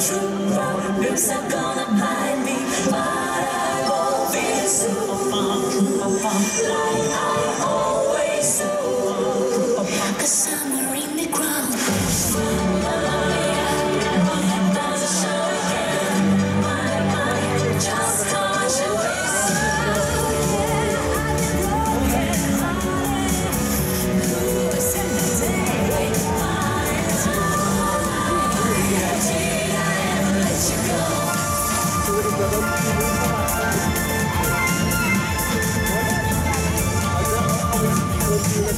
true promise are gonna me, but I like I always do. Cause somewhere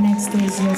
Next Joseph.